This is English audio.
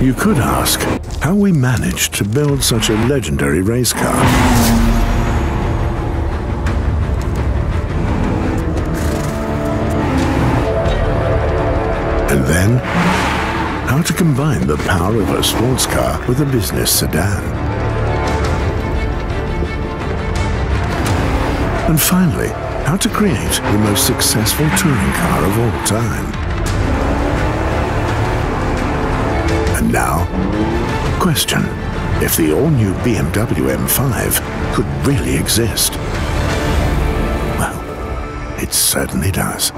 You could ask how we managed to build such a legendary race car. And then, how to combine the power of a sports car with a business sedan. And finally, how to create the most successful touring car of all time. Now, question if the all-new BMW M5 could really exist. Well, it certainly does.